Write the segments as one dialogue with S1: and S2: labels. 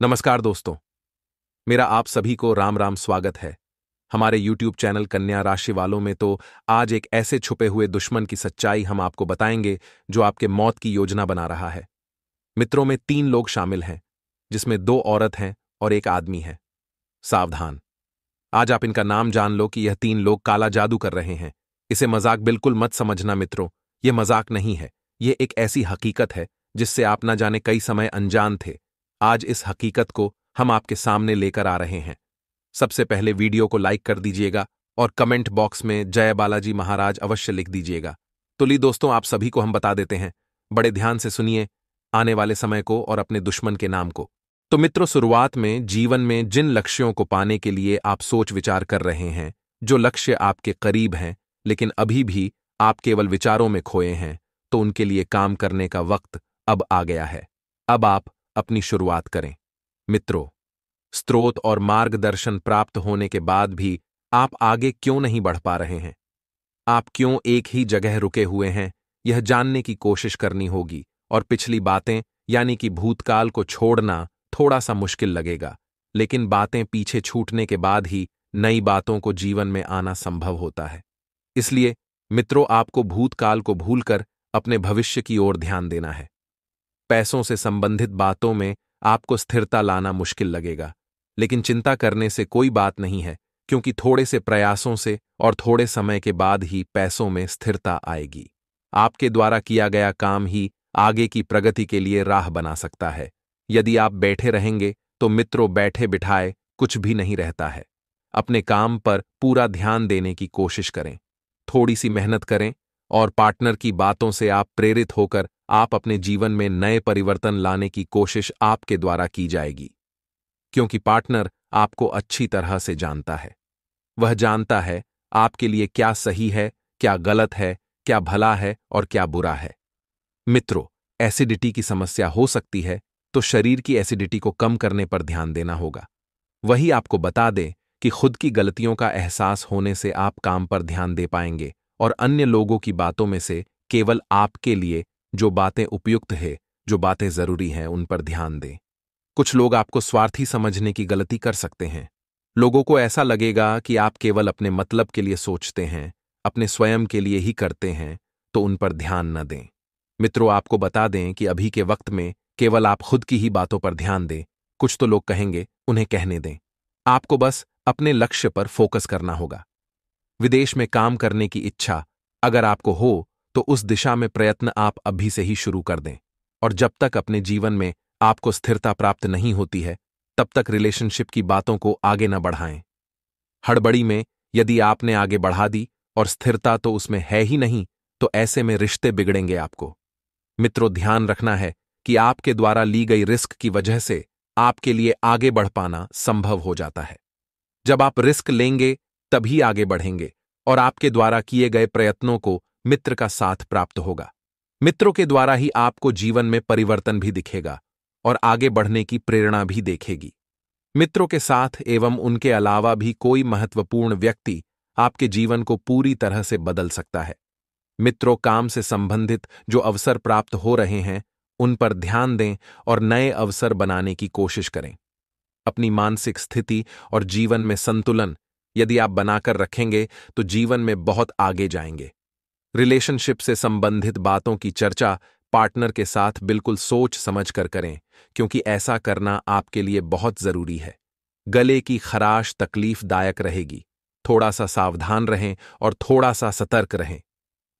S1: नमस्कार दोस्तों। मेरा आप सभी को राम राम स्वागत है। हमारे YouTube चैनल कन्या राशि वालों में तो आज एक ऐसे छुपे हुए दुश्मन की सच्चाई हम आपको बताएँगे, जो आपके मौत की योजना बना रहा है। मित्रों में तीन लोग शामिल हैं, जिसमें दो औरत हैं और एक आदमी है। सावधान। आज आप इनका नाम जान लो कि यह तीन लोग काला जादू कर रहे हैं। इसे मज़ाक बिल्कुल मत समझना मित्रों, ये मज़ाक नहीं है, ये एक ऐसी हकीकत है, जिससे आप ना जाने कई समय अनजान थे। आज इस हकीकत को हम आपके सामने लेकर आ रहे हैं। सबसे पहले वीडियो को लाइक कर दीजिएगा और कमेंट बॉक्स में जय बालाजी महाराज अवश्य लिख दीजिएगा। तो ली दोस्तों, आप सभी को हम बता देते हैं, बड़े ध्यान से सुनिए आने वाले समय को और अपने दुश्मन के नाम को। तो मित्रों, शुरुआत में जीवन में जिन लक्ष्यों को पाने के लिए आप सोच विचार कर रहे हैं, जो लक्ष्य आपके करीब हैं, लेकिन अभी भी आप केवल विचारों में खोए हैं तो उनके लिए काम करने का वक्त अब आ गया है। अब आप अपनी शुरुआत करें। मित्रों, स्रोत और मार्गदर्शन प्राप्त होने के बाद भी आप आगे क्यों नहीं बढ़ पा रहे हैं? आप क्यों एक ही जगह रुके हुए हैं? यह जानने की कोशिश करनी होगी और पिछली बातें, यानी कि भूतकाल को छोड़ना थोड़ा सा मुश्किल लगेगा। लेकिन बातें पीछे छूटने के बाद ही नई बातों को जीवन में आना संभव होता है। इसलिए, मित्रों, आपको भूतकाल को भूलकर अपने भविष्य की ओर ध्यान देना है। पैसों से संबंधित बातों में आपको स्थिरता लाना मुश्किल लगेगा। लेकिन चिंता करने से कोई बात नहीं है, क्योंकि थोड़े से प्रयासों से और थोड़े समय के बाद ही पैसों में स्थिरता आएगी। आपके द्वारा किया गया काम ही आगे की प्रगति के लिए राह बना सकता है। यदि आप बैठे रहेंगे तो मित्रों बैठे बिठाए कुछ भी नहीं रहता है। अपने काम पर पूरा ध्यान देने की कोशिश करें। थोड़ी सी मेहनत करें और पार्टनर की बातों से आप प्रेरित होकर आप अपने जीवन में नए परिवर्तन लाने की कोशिश आपके द्वारा की जाएगी, क्योंकि पार्टनर आपको अच्छी तरह से जानता है। वह जानता है आपके लिए क्या सही है, क्या गलत है, क्या भला है और क्या बुरा है। मित्रों, एसिडिटी की समस्या हो सकती है तो शरीर की एसिडिटी को कम करने पर ध्यान देना होगा। वही आपको बता दे कि खुद की गलतियों का एहसास होने से आप काम पर ध्यान दे पाएँगे और अन्य लोगों की बातों में से केवल आपके लिए जो बातें उपयुक्त है, जो बातें ज़रूरी हैं, उन पर ध्यान दें। कुछ लोग आपको स्वार्थी समझने की गलती कर सकते हैं। लोगों को ऐसा लगेगा कि आप केवल अपने मतलब के लिए सोचते हैं, अपने स्वयं के लिए ही करते हैं तो उन पर ध्यान न दें। मित्रों, आपको बता दें कि अभी के वक्त में केवल आप खुद की ही बातों पर ध्यान दें। कुछ तो लोग कहेंगे, उन्हें कहने दें। आपको बस अपने लक्ष्य पर फोकस करना होगा। विदेश में काम करने की इच्छा अगर आपको हो तो उस दिशा में प्रयत्न आप अभी से ही शुरू कर दें। और जब तक अपने जीवन में आपको स्थिरता प्राप्त नहीं होती है, तब तक रिलेशनशिप की बातों को आगे न बढ़ाएँ। हड़बड़ी में यदि आपने आगे बढ़ा दी और स्थिरता तो उसमें है ही नहीं तो ऐसे में रिश्ते बिगड़ेंगे आपको। मित्रों, ध्यान रखना है कि आपके द्वारा ली गई रिस्क की वजह से आपके लिए आगे बढ़ पाना संभव हो जाता है। जब आप रिस्क लेंगे, तभी आगे बढ़ेंगे और आपके द्वारा किए गए प्रयत्नों को मित्र का साथ प्राप्त होगा। मित्रों के द्वारा ही आपको जीवन में परिवर्तन भी दिखेगा और आगे बढ़ने की प्रेरणा भी देखेगी। मित्रों के साथ एवं उनके अलावा भी कोई महत्वपूर्ण व्यक्ति आपके जीवन को पूरी तरह से बदल सकता है। मित्रों, काम से संबंधित जो अवसर प्राप्त हो रहे हैं, उन पर ध्यान दें और नए अवसर बनाने की कोशिश करें। अपनी मानसिक स्थिति और जीवन में संतुलन यदि आप बनाकर रखेंगे तो जीवन में बहुत आगे जाएँगे। रिलेशनशिप से संबंधित बातों की चर्चा पार्टनर के साथ बिल्कुल सोच समझ कर करें क्योंकि ऐसा करना आपके लिए बहुत ज़रूरी है। गले की खराश तकलीफदायक रहेगी। थोड़ा सा सावधान रहें और थोड़ा सा सतर्क रहें।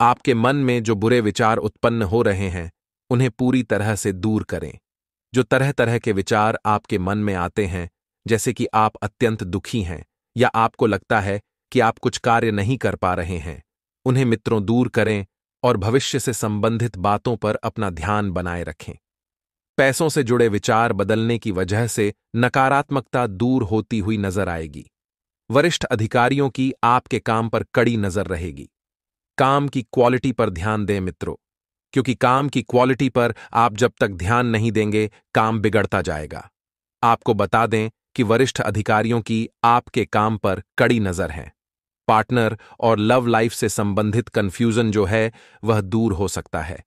S1: आपके मन में जो बुरे विचार उत्पन्न हो रहे हैं, उन्हें पूरी तरह से दूर करें। जो तरह तरह के विचार आपके मन में आते हैं, जैसे कि आप अत्यंत दुखी हैं, या आपको लगता है कि आप कुछ कार्य नहीं कर पा रहे हैं उन्हें मित्रों दूर करें और भविष्य से संबंधित बातों पर अपना ध्यान बनाए रखें। पैसों से जुड़े विचार बदलने की वजह से नकारात्मकता दूर होती हुई नज़र आएगी। वरिष्ठ अधिकारियों की आपके काम पर कड़ी नज़र रहेगी। काम की क्वालिटी पर ध्यान दें मित्रों, क्योंकि काम की क्वालिटी पर आप जब तक ध्यान नहीं देंगे, काम बिगड़ता जाएगा। आपको बता दें कि वरिष्ठ अधिकारियों की आपके काम पर कड़ी नज़र है। पार्टनर और लव लाइफ से संबंधित कंफ्यूजन जो है, वह दूर हो सकता है।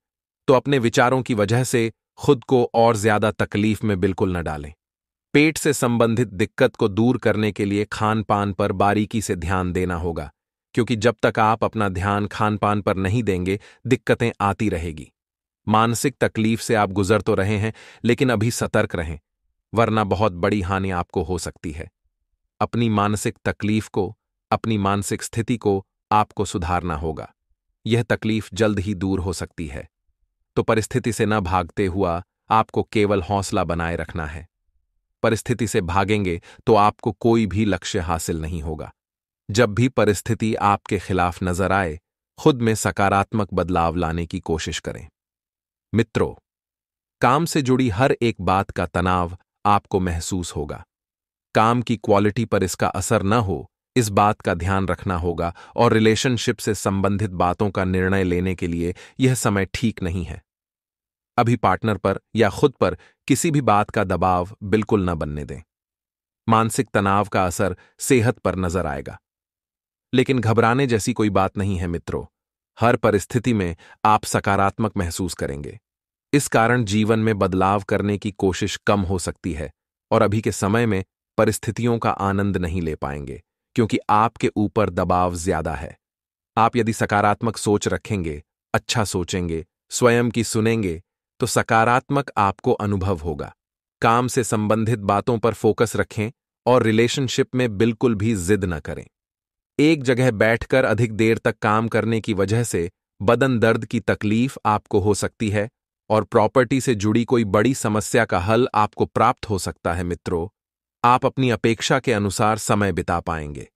S1: तो अपने विचारों की वजह से खुद को और ज़्यादा तकलीफ़ में बिल्कुल न डालें। पेट से संबंधित दिक्कत को दूर करने के लिए खान पान पर बारीकी से ध्यान देना होगा, क्योंकि जब तक आप अपना ध्यान खान पान पर नहीं देंगे, दिक्कतें आती रहेगी। मानसिक तकलीफ़ से आप गुजर तो रहे हैं, लेकिन अभी सतर्क रहें, वरना बहुत बड़ी हानि आपको हो सकती है। अपनी मानसिक तकलीफ़ को अपनी मानसिक स्थिति को आपको सुधारना होगा। यह तकलीफ़ जल्द ही दूर हो सकती है। तो परिस्थिति से न भागते हुआ आपको केवल हौसला बनाए रखना है। परिस्थिति से भागेंगे तो आपको कोई भी लक्ष्य हासिल नहीं होगा। जब भी परिस्थिति आपके खिलाफ नज़र आए, खुद में सकारात्मक बदलाव लाने की कोशिश करें। मित्रों, काम से जुड़ी हर एक बात का तनाव आपको महसूस होगा। काम की क्वालिटी पर इसका असर न हो इस बात का ध्यान रखना होगा और रिलेशनशिप से संबंधित बातों का निर्णय लेने के लिए यह समय ठीक नहीं है। अभी पार्टनर पर या खुद पर किसी भी बात का दबाव बिल्कुल न बनने दें। मानसिक तनाव का असर सेहत पर नज़र आएगा। लेकिन घबराने जैसी कोई बात नहीं है मित्रों। हर परिस्थिति में आप सकारात्मक महसूस करेंगे। इस कारण जीवन में बदलाव करने की कोशिश कम हो सकती है और अभी के समय में परिस्थितियों का आनंद नहीं ले पाएँगे। क्योंकि आपके ऊपर दबाव ज़्यादा है। आप यदि सकारात्मक सोच रखेंगे अच्छा सोचेंगे, स्वयं की सुनेंगे तो सकारात्मक आपको अनुभव होगा। काम से संबंधित बातों पर फोकस रखें और रिलेशनशिप में बिल्कुल भी जिद न करें। एक जगह बैठकर अधिक देर तक काम करने की वजह से बदन दर्द की तकलीफ़ आपको हो सकती है और प्रॉपर्टी से जुड़ी कोई बड़ी समस्या का हल आपको प्राप्त हो सकता है मित्रों। आप अपनी अपेक्षा के अनुसार समय बिता पाएँगे।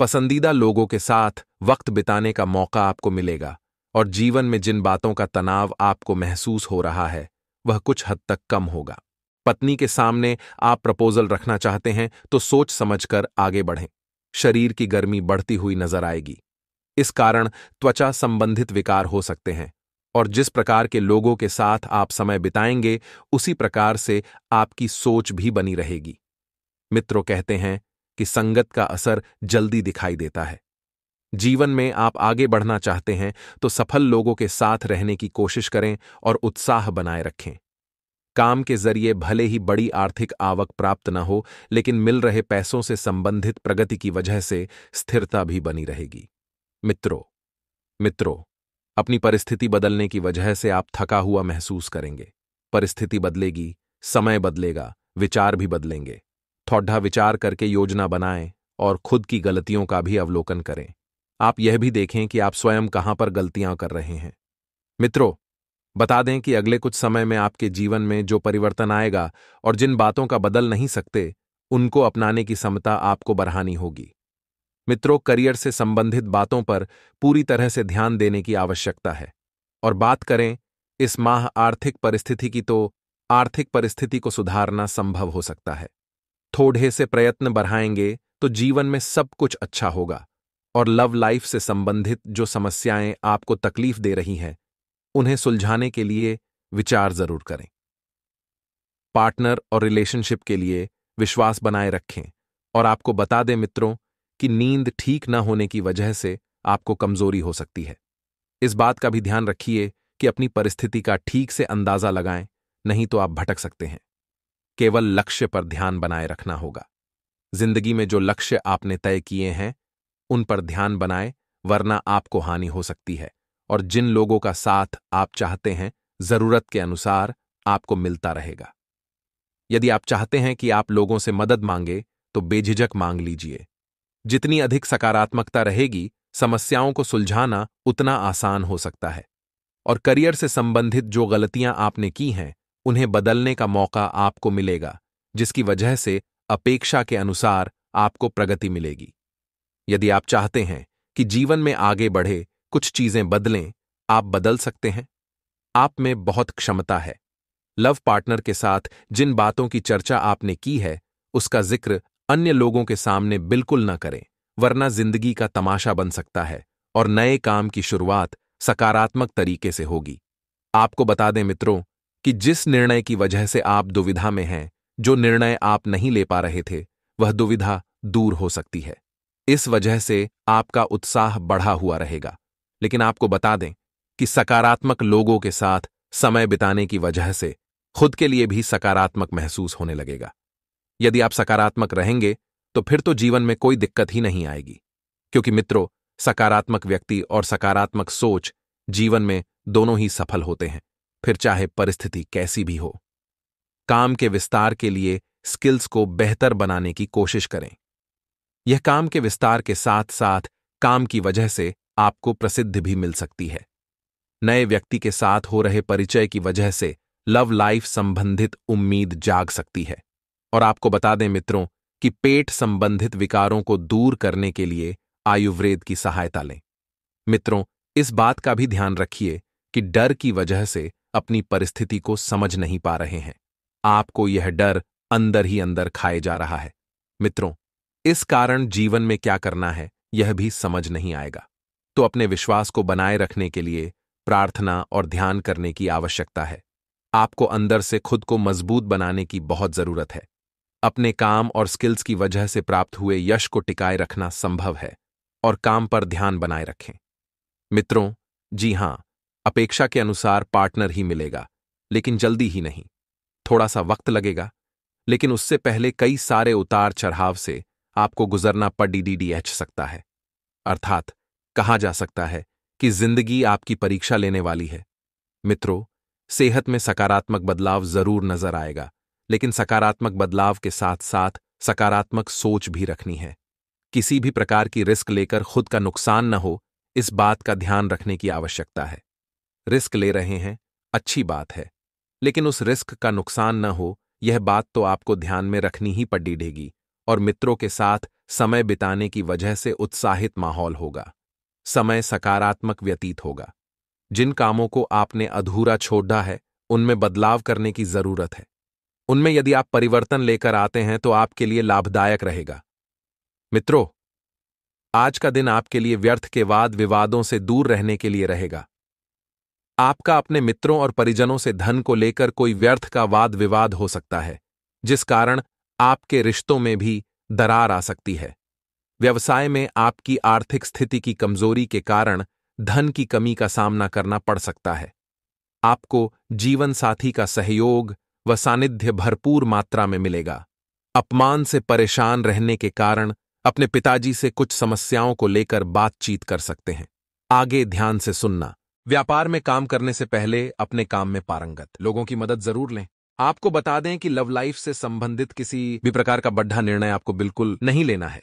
S1: पसंदीदा लोगों के साथ वक्त बिताने का मौका आपको मिलेगा और जीवन में जिन बातों का तनाव आपको महसूस हो रहा है, वह कुछ हद तक कम होगा। पत्नी के सामने आप प्रपोजल रखना चाहते हैं तो सोच समझकर आगे बढ़ें। शरीर की गर्मी बढ़ती हुई नज़र आएगी। इस कारण त्वचा संबंधित विकार हो सकते हैं और जिस प्रकार के लोगों के साथ आप समय बिताएँगे, उसी प्रकार से आपकी सोच भी बनी रहेगी। मित्रों कहते हैं कि संगत का असर जल्दी दिखाई देता है। जीवन में आप आगे बढ़ना चाहते हैं तो सफल लोगों के साथ रहने की कोशिश करें और उत्साह बनाए रखें। काम के ज़रिए भले ही बड़ी आर्थिक आवक प्राप्त न हो, लेकिन मिल रहे पैसों से संबंधित प्रगति की वजह से स्थिरता भी बनी रहेगी। मित्रों मित्रों, अपनी परिस्थिति बदलने की वजह से आप थका हुआ महसूस करेंगे। परिस्थिति बदलेगी, समय बदलेगा, विचार भी बदलेंगे। थोड़ा विचार करके योजना बनाएँ और खुद की गलतियों का भी अवलोकन करें। आप यह भी देखें कि आप स्वयं कहाँ पर गलतियाँ कर रहे हैं। मित्रों, बता दें कि अगले कुछ समय में आपके जीवन में जो परिवर्तन आएगा और जिन बातों का बदल नहीं सकते, उनको अपनाने की क्षमता आपको बढ़ानी होगी। मित्रों, करियर से संबंधित बातों पर पूरी तरह से ध्यान देने की आवश्यकता है। और बात करें, इस माह आर्थिक परिस्थिति की तो आर्थिक परिस्थिति को सुधारना संभव हो सकता है। थोड़े से प्रयत्न बढ़ाएँगे तो जीवन में सब कुछ अच्छा होगा और लव लाइफ से संबंधित जो समस्याएँ आपको तकलीफ़ दे रही हैं, उन्हें सुलझाने के लिए विचार ज़रूर करें। पार्टनर और रिलेशनशिप के लिए विश्वास बनाए रखें और आपको बता दें मित्रों कि नींद ठीक न होने की वजह से आपको कमज़ोरी हो सकती है। इस बात का भी ध्यान रखिए कि अपनी परिस्थिति का ठीक से अंदाज़ा लगाएँ, नहीं तो आप भटक सकते हैं। केवल लक्ष्य पर ध्यान बनाए रखना होगा। ज़िंदगी में जो लक्ष्य आपने तय किए हैं, उन पर ध्यान बनाए, वरना आपको हानि हो सकती है। और जिन लोगों का साथ आप चाहते हैं, ज़रूरत के अनुसार आपको मिलता रहेगा। यदि आप चाहते हैं कि आप लोगों से मदद मांगे तो बेझिझक मांग लीजिए। जितनी अधिक सकारात्मकता रहेगी, समस्याओं को सुलझाना उतना आसान हो सकता है। और करियर से संबंधित जो गलतियाँ आपने की हैं उन्हें बदलने का मौका आपको मिलेगा, जिसकी वजह से अपेक्षा के अनुसार आपको प्रगति मिलेगी। यदि आप चाहते हैं कि जीवन में आगे बढ़े, कुछ चीज़ें बदलें, आप बदल सकते हैं। आप में बहुत क्षमता है। लव पार्टनर के साथ जिन बातों की चर्चा आपने की है, उसका ज़िक्र अन्य लोगों के सामने बिल्कुल न करें, वरना ज़िंदगी का तमाशा बन सकता है और नए काम की शुरुआत सकारात्मक तरीके से होगी। आपको बता दें मित्रों कि जिस निर्णय की वजह से आप दुविधा में हैं, जो निर्णय आप नहीं ले पा रहे थे, वह दुविधा दूर हो सकती है। इस वजह से आपका उत्साह बढ़ा हुआ रहेगा। लेकिन आपको बता दें कि सकारात्मक लोगों के साथ समय बिताने की वजह से खुद के लिए भी सकारात्मक महसूस होने लगेगा। यदि आप सकारात्मक रहेंगे तो फिर तो जीवन में कोई दिक्कत ही नहीं आएगी। क्योंकि मित्रों, सकारात्मक व्यक्ति और सकारात्मक सोच जीवन में दोनों ही सफल होते हैं। फिर चाहे परिस्थिति कैसी भी हो। काम के विस्तार के लिए स्किल्स को बेहतर बनाने की कोशिश करें। यह काम के विस्तार के साथ साथ काम की वजह से आपको प्रसिद्ध भी मिल सकती है। नए व्यक्ति के साथ हो रहे परिचय की वजह से लव लाइफ संबंधित उम्मीद जाग सकती है। और आपको बता दें मित्रों कि पेट संबंधित विकारों को दूर करने के लिए आयुर्वेद की सहायता लें। मित्रों, इस बात का भी ध्यान रखिए कि डर की वजह से अपनी परिस्थिति को समझ नहीं पा रहे हैं। आपको यह डर अंदर ही अंदर खाए जा रहा है। मित्रों, इस कारण जीवन में क्या करना है, यह भी समझ नहीं आएगा। तो अपने विश्वास को बनाए रखने के लिए प्रार्थना और ध्यान करने की आवश्यकता है। आपको अंदर से खुद को मज़बूत बनाने की बहुत ज़रूरत है। अपने काम और स्किल्स की वजह से प्राप्त हुए यश को टिकाए रखना संभव है और काम पर ध्यान बनाए रखें। मित्रों, जी हाँ अपेक्षा के अनुसार पार्टनर ही मिलेगा, लेकिन जल्दी ही नहीं। थोड़ा सा वक्त लगेगा, लेकिन उससे पहले कई सारे उतार चढ़ाव से आपको गुजरना पडीडीडीएच सकता है। अर्थात, कहा जा सकता है कि ज़िंदगी आपकी परीक्षा लेने वाली है। मित्रों, सेहत में सकारात्मक बदलाव ज़रूर नज़र आएगा, लेकिन सकारात्मक बदलाव के साथ साथ सकारात्मक सोच भी रखनी है। किसी भी प्रकार की रिस्क लेकर खुद का नुकसान न हो, इस बात का ध्यान रखने की आवश्यकता है। रिस्क ले रहे हैं, अच्छी बात है। लेकिन उस रिस्क का नुकसान न हो, यह बात तो आपको ध्यान में रखनी ही पड़ी ढेगी और मित्रों के साथ समय बिताने की वजह से उत्साहित माहौल होगा। समय सकारात्मक व्यतीत होगा। जिन कामों को आपने अधूरा छोड़ा है, उनमें बदलाव करने की ज़रूरत है। उनमें यदि आप परिवर्तन लेकर आते हैं तो आपके लिए लाभदायक रहेगा। मित्रों, आज का दिन आपके लिए व्यर्थ के वाद विवादों से दूर रहने के लिए रहेगा। आपका अपने मित्रों और परिजनों से धन को लेकर कोई व्यर्थ का वाद विवाद हो सकता है, जिस कारण आपके रिश्तों में भी दरार आ सकती है। व्यवसाय में आपकी आर्थिक स्थिति की कमज़ोरी के कारण धन की कमी का सामना करना पड़ सकता है। आपको जीवन साथी का सहयोग व सानिध्य भरपूर मात्रा में मिलेगा। अपमान से परेशान रहने के कारण अपने पिताजी से कुछ समस्याओं को लेकर बातचीत कर सकते हैं। आगे ध्यान से सुनना। व्यापार में काम करने से पहले अपने काम में पारंगत। लोगों की मदद ज़रूर लें। आपको बता दें कि लव लाइफ से संबंधित किसी भी प्रकार का बड्ढा निर्णय आपको बिल्कुल नहीं लेना है।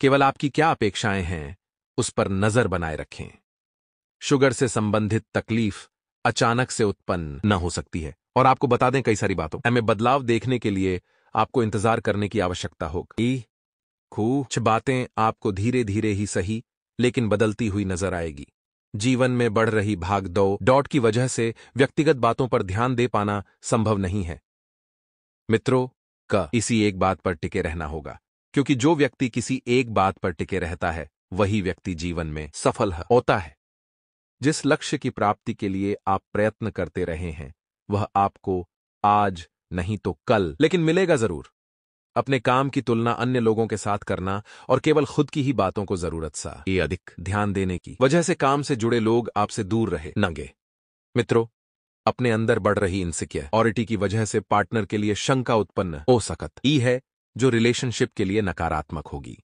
S1: केवल आपकी क्या अपेक्षाएँ हैं, उस पर नज़र बनाए रखें। शुगर से संबंधित तकलीफ़ अचानक से उत्पन्न न हो सकती है। और आपको बता दें कई सारी बातों। हमें बदलाव देखने के लिए आपको इंतज़ार करने की आवश्यकता होगी। कुछ बातें आपको धीरे धीरे ही सही, लेकिन बदलती हुई नज़र आएगी। जीवन में बढ़ रही भाग दो डॉट की वजह से व्यक्तिगत बातों पर ध्यान दे पाना संभव नहीं है। मित्रों, का इसी एक बात पर टिके रहना होगा, क्योंकि जो व्यक्ति किसी एक बात पर टिके रहता है, वही व्यक्ति जीवन में सफल होता है। जिस लक्ष्य की प्राप्ति के लिए आप प्रयत्न करते रहे हैं, वह आपको आज नहीं तो कल, लेकिन मिलेगा ज़रूर। अपने काम की तुलना अन्य लोगों के साथ करना और केवल खुद की ही बातों को ज़रूरत सा। ये अधिक ध्यान देने की वजह से काम से जुड़े लोग आपसे दूर रहे। नंगे। मित्रों, अपने अंदर बढ़ रही इनसिक्योरिटी की वजह से पार्टनर के लिए शंका उत्पन्न हो सकत। ई है, जो रिलेशनशिप के लिए नकारात्मक होगी।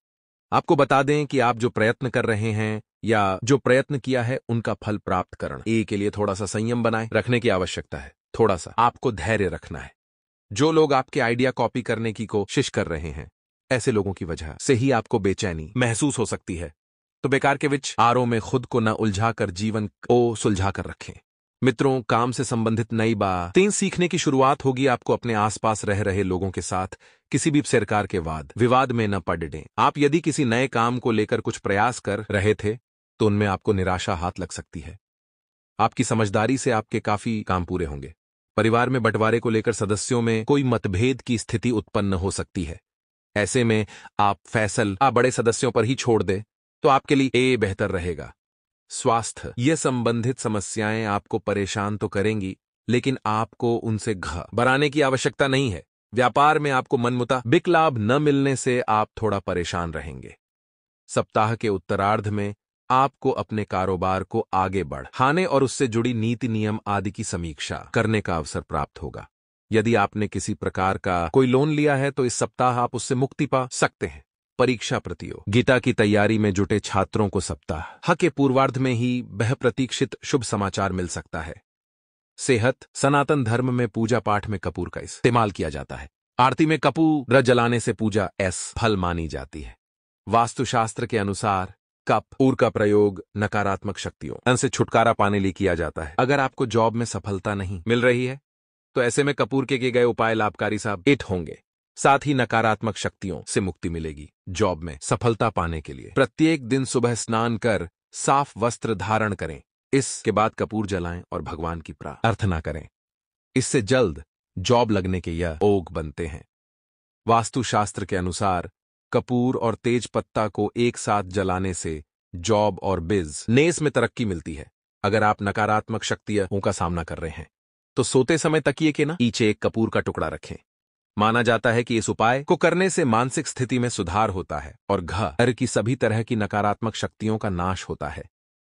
S1: आपको बता दें कि आप जो प्रयत्न कर रहे हैं या जो प्रयत्न किया है, उनका फल प्राप्त करना ए के लिए थोड़ा सा संयम बनाए। रखने की आवश्यकता है। थोड़ा सा आपको धैर्य रखना है। जो लोग आपके आइडिया कॉपी करने की कोशिश कर रहे हैं। ऐसे लोगों की वजह से ही आपको बेचैनी महसूस हो सकती है। तो बेकार के विच आरों में खुद को न उलझाकर जीवन को सुलझा कर रखें। मित्रों, काम से संबंधित नई बातें सीखने की शुरुआत होगी। आपको अपने आसपास रह रहे लोगों के साथ किसी भी सरकार के वाद, विवाद में न पड़ दें आप यदि किसी नए काम को लेकर कुछ प्रयास कर रहे थे तो उनमें आपको निराशा हाथ लग सकती है। आपकी समझदारी से आपके काफ़ी काम पूरे होंगे। परिवार में बंटवारे को लेकर सदस्यों में कोई मतभेद की स्थिति उत्पन्न हो सकती है। ऐसे में आप फैसला बड़े सदस्यों पर ही छोड़ दे तो आपके लिए ए बेहतर रहेगा। स्वास्थ्य, ये संबंधित समस्याएँ आपको परेशान तो करेंगी, लेकिन आपको उनसे घ बनाने की आवश्यकता नहीं है। व्यापार में आपको मनमुता, बिक लाभ न मिलने से आप थोड़ा परेशान रहेंगे। सप्ताह के उत्तरार्ध में आपको अपने कारोबार को आगे बढ़ाने और उससे जुड़ी नीति नियम आदि की समीक्षा करने का अवसर प्राप्त होगा। यदि आपने किसी प्रकार का कोई लोन लिया है तो इस सप्ताह आप उससे मुक्ति पा सकते हैं। परीक्षा प्रतियोग। गीता की तैयारी में जुटे छात्रों को सप्ताह। के पूर्वार्ध में ही बह प्रतीक्षित शुभ समाचार मिल सकता है। सेहत, सनातन धर्म में पूजा पाठ में कपूर का इस्तेमाल किया जाता है। आरती में कपूर जलाने से पूजा एस फल मानी जाती है। वास्तुशास्त्र के अनुसार कप पूर का प्रयोग नकारात्मक शक्तियों से छुटकारा पाने लिए किया जाता है। अगर आपको जॉब में सफलता नहीं मिल रही है तो ऐसे में कपूर के किए गए उपाय लाभकारी साहब इट होंगे। साथ ही नकारात्मक शक्तियों से मुक्ति मिलेगी जॉब में सफलता पाने के लिए। प्रत्येक दिन सुबह स्नान कर साफ़ वस्त्र धारण करें। इसके बाद कपूर जलाएँ और भगवान की प्रार्थना करें। इससे जल्द जॉब लगने के यह ओग बनते हैं। वास्तुशास्त्र के अनुसार कपूर और तेज पत्ता को एक साथ जलाने से जॉब और बिज नेस में तरक्की मिलती है। अगर आप नकारात्मक शक्तियों का सामना कर रहे हैं तो सोते समय तकिए के ना नीचे एक कपूर का टुकड़ा रखें। माना जाता है कि इस उपाय को करने से मानसिक स्थिति में सुधार होता है और घर की सभी तरह की नकारात्मक शक्तियों का नाश होता है।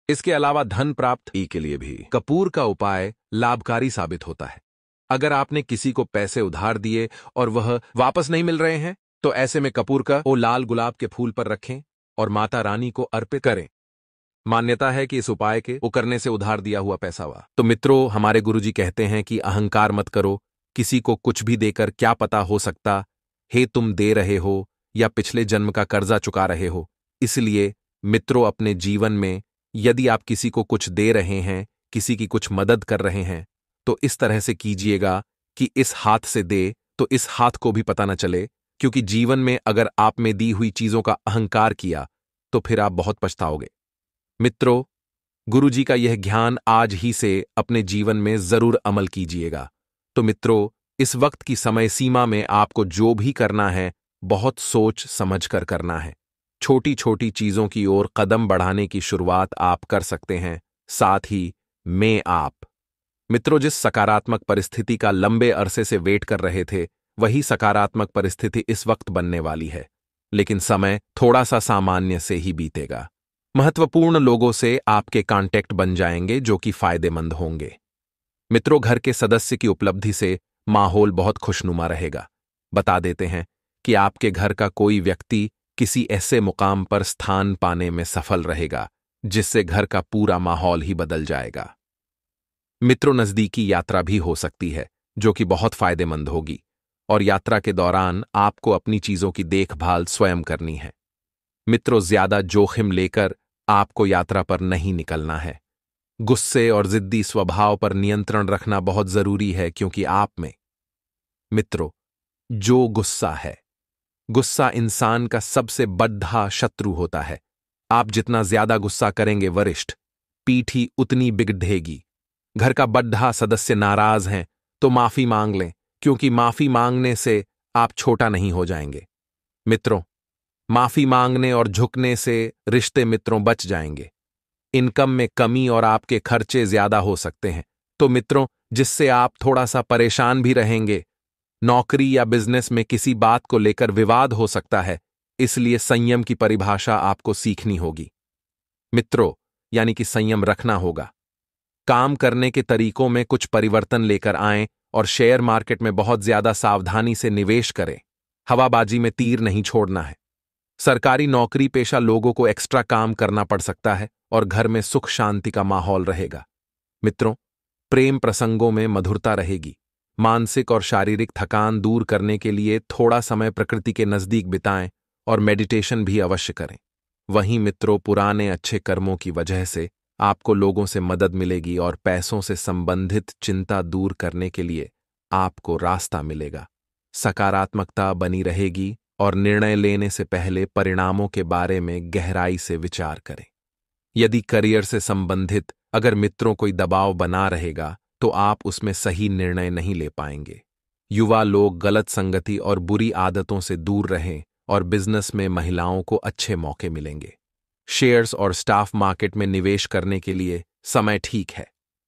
S1: इसके अलावा धन प्राप्त के लिए भी कपूर का उपाय लाभकारी साबित होता है। अगर आपने किसी को पैसे उधार दिए और वह वापस नहीं मिल रहे हैं तो ऐसे में कपूर का वो लाल गुलाब के फूल पर रखें, और माता रानी को अर्पित करें। मान्यता है कि इस उपाय के वो करने से उधार दिया हुआ पैसा हुआ। तो मित्रों, हमारे गुरुजी कहते हैं कि अहंकार मत करो, किसी को कुछ भी देकर क्या पता हो सकता, हे तुम दे रहे हो, या पिछले जन्म का कर्जा चुका रहे हो। इसलिए, मित्रों अपने जीवन में, यदि आप किसी को कुछ दे रहे हैं, किसी की कुछ मदद कर रहे हैं तो इस तरह से कीजिएगा कि इस हाथ से दे तो इस हाथ को भी पता न चले क्योंकि जीवन में अगर आप में दी हुई चीज़ों का अहंकार किया तो फिर आप बहुत पछताओगे। मित्रों, गुरुजी का यह ज्ञान आज ही से अपने जीवन में ज़रूर अमल कीजिएगा। तो मित्रों, इस वक्त की समय सीमा में आपको जो भी करना है, बहुत सोच समझ कर करना है। छोटी छोटी चीज़ों की ओर कदम बढ़ाने की शुरुआत आप कर सकते हैं, साथ ही मैं आप। मित्रों, जिस सकारात्मक परिस्थिति का लंबे अरसे से वेट कर रहे थे वही सकारात्मक परिस्थिति इस वक्त बनने वाली है, लेकिन समय थोड़ा सा सामान्य से ही बीतेगा। महत्वपूर्ण लोगों से आपके कांटेक्ट बन जाएँगे जो कि फ़ायदेमंद होंगे। मित्रों, घर के सदस्य की उपलब्धि से माहौल बहुत खुशनुमा रहेगा। बता देते हैं कि आपके घर का कोई व्यक्ति किसी ऐसे मुकाम पर स्थान पाने में सफल रहेगा, जिससे घर का पूरा माहौल ही बदल जाएगा। मित्रों, नजदीकी यात्रा भी हो सकती है, जो कि बहुत फ़ायदेमंद होगी। और यात्रा के दौरान आपको अपनी चीज़ों की देखभाल स्वयं करनी है। मित्रों, ज़्यादा जोखिम लेकर आपको यात्रा पर नहीं निकलना है। गुस्से और जिद्दी स्वभाव पर नियंत्रण रखना बहुत ज़रूरी है क्योंकि आप में, मित्रों, जो गुस्सा है, गुस्सा इंसान का सबसे बद्धा शत्रु होता है। आप जितना ज़्यादा गुस्सा करेंगे वरिष्ठ, पीठी उतनी बिगढ़ेगी घर का बड्ढा सदस्य नाराज़ हैं तो माफ़ी मांग लें क्योंकि माफ़ी मांगने से आप छोटा नहीं हो जाएँगे। मित्रों, माफ़ी मांगने और झुकने से रिश्ते मित्रों बच जाएँगे। इनकम में कमी और आपके खर्चे ज़्यादा हो सकते हैं। तो मित्रों, जिससे आप थोड़ा सा परेशान भी रहेंगे, नौकरी या बिज़नेस में किसी बात को लेकर विवाद हो सकता है, इसलिए संयम की परिभाषा आपको सीखनी होगी। मित्रों, यानी कि संयम रखना होगा। काम करने के तरीकों में कुछ परिवर्तन लेकर आएँ और शेयर मार्केट में बहुत ज़्यादा सावधानी से निवेश करें। हवाबाजी में तीर नहीं छोड़ना है। सरकारी नौकरी पेशा लोगों को एक्स्ट्रा काम करना पड़ सकता है और घर में सुख शांति का माहौल रहेगा। मित्रों, प्रेम प्रसंगों में मधुरता रहेगी। मानसिक और शारीरिक थकान दूर करने के लिए थोड़ा समय प्रकृति के नज़दीक बिताएँ और मेडिटेशन भी अवश्य करें। वहीं मित्रों, पुराने अच्छे कर्मों की वजह से आपको लोगों से मदद मिलेगी और पैसों से संबंधित चिंता दूर करने के लिए आपको रास्ता मिलेगा। सकारात्मकता बनी रहेगी और निर्णय लेने से पहले परिणामों के बारे में गहराई से विचार करें। यदि करियर से संबंधित अगर मित्रों कोई दबाव बना रहेगा तो आप उसमें सही निर्णय नहीं ले पाएँगे। युवा लोग गलत संगति और बुरी आदतों से दूर रहें और बिज़नेस में महिलाओं को अच्छे मौके मिलेंगे। शेयर्स और स्टाफ मार्केट में निवेश करने के लिए समय ठीक है।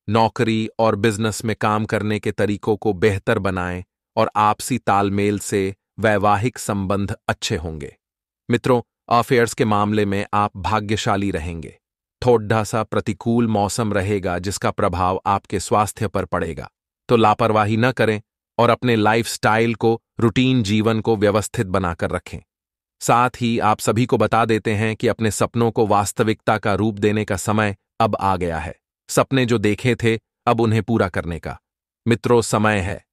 S1: नौकरी और बिज़नेस में काम करने के तरीकों को बेहतर बनाएँ और आपसी तालमेल से वैवाहिक संबंध अच्छे होंगे। मित्रों, अफेयर्स के मामले में आप भाग्यशाली रहेंगे। थोड़ा सा प्रतिकूल मौसम रहेगा जिसका प्रभाव आपके स्वास्थ्य पर पड़ेगा। तो लापरवाही न करें और अपने लाइफस्टाइल को, रूटीन जीवन को व्यवस्थित बनाकर रखें। साथ ही आप सभी को बता देते हैं कि अपने सपनों को वास्तविकता का रूप देने का समय अब आ गया है। सपने जो देखे थे, अब उन्हें पूरा करने का। मित्रों, समय है।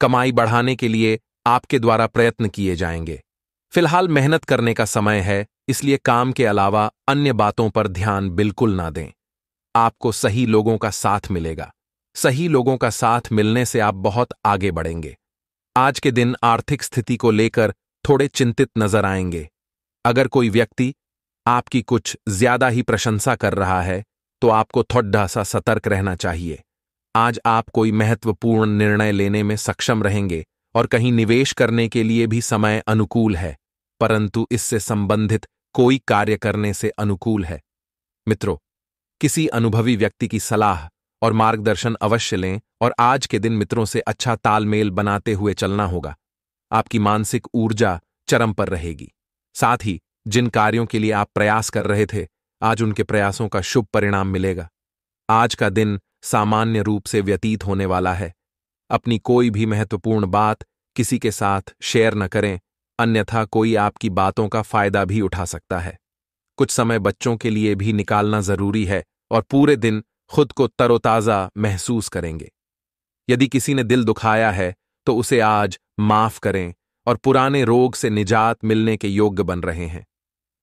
S1: कमाई बढ़ाने के लिए आपके द्वारा प्रयत्न किए जाएँगे। फ़िलहाल मेहनत करने का समय है, इसलिए काम के अलावा अन्य बातों पर ध्यान बिल्कुल ना दें। आपको सही लोगों का साथ मिलेगा। सही लोगों का साथ मिलने से आप बहुत आगे बढ़ेंगे। आज के दिन आर्थिक स्थिति को लेकर थोड़े चिंतित नज़र आएँगे। अगर कोई व्यक्ति आपकी कुछ ज़्यादा ही प्रशंसा कर रहा है तो आपको थोड़ा सा सतर्क रहना चाहिए। आज आप कोई महत्वपूर्ण निर्णय लेने में सक्षम रहेंगे और कहीं निवेश करने के लिए भी समय अनुकूल है, परंतु इससे संबंधित कोई कार्य करने से अनुकूल है। मित्रों, किसी अनुभवी व्यक्ति की सलाह और मार्गदर्शन अवश्य लें और आज के दिन मित्रों से अच्छा तालमेल बनाते हुए चलना होगा। आपकी मानसिक ऊर्जा चरम पर रहेगी। साथ ही, जिन कार्यों के लिए आप प्रयास कर रहे थे, आज उनके प्रयासों का शुभ परिणाम मिलेगा। आज का दिन सामान्य रूप से व्यतीत होने वाला है। अपनी कोई भी महत्वपूर्ण बात किसी के साथ शेयर न करें, अन्यथा कोई आपकी बातों का फ़ायदा भी उठा सकता है। कुछ समय बच्चों के लिए भी निकालना ज़रूरी है और पूरे दिन खुद को तरोताजा महसूस करेंगे। यदि किसी ने दिल दुखाया है तो उसे आज माफ़ करें और पुराने रोग से निजात मिलने के योग्य बन रहे हैं।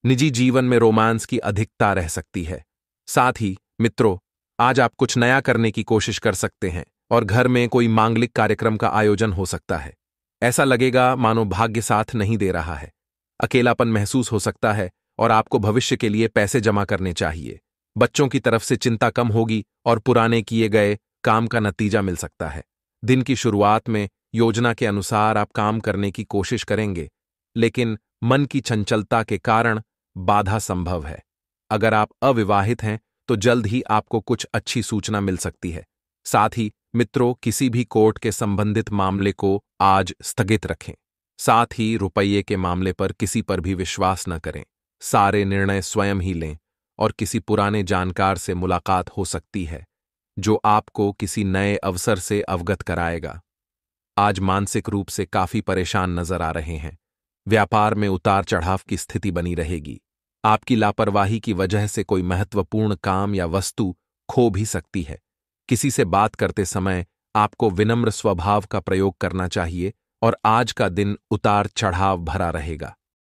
S1: निजी जीवन में रोमांस की अधिकता रह सकती है। साथ ही, मित्रों, आज आप कुछ नया करने की कोशिश कर सकते हैं और घर में कोई मांगलिक कार्यक्रम का आयोजन हो सकता है। ऐसा लगेगा मानो भाग्य साथ नहीं दे रहा है। अकेलापन महसूस हो सकता है और आपको भविष्य के लिए पैसे जमा करने चाहिए। बच्चों की तरफ़ से चिंता कम होगी और पुराने किए गए काम का नतीजा मिल सकता है। दिन की शुरुआत में योजना के अनुसार आप काम करने की कोशिश करेंगे, लेकिन मन की चंचलता के कारण बाधा संभव है। अगर आप अविवाहित हैं तो जल्द ही आपको कुछ अच्छी सूचना मिल सकती है। साथ ही, मित्रों, किसी भी कोर्ट के संबंधित मामले को आज स्थगित रखें। साथ ही, रुपये के मामले पर किसी पर भी विश्वास न करें। सारे निर्णय स्वयं ही लें और किसी पुराने जानकार से मुलाकात हो सकती है, जो आपको किसी नए अवसर से अवगत कराएगा। आज मानसिक रूप से काफ़ी परेशान नज़र आ रहे हैं। व्यापार में उतार चढ़ाव की स्थिति बनी रहेगी। आपकी लापरवाही की वजह से कोई महत्वपूर्ण काम या वस्तु खो भी सकती है। किसी से बात करते समय आपको विनम्र स्वभाव का प्रयोग करना चाहिए और आज का दिन उतार चढ़ाव भरा रहेगा।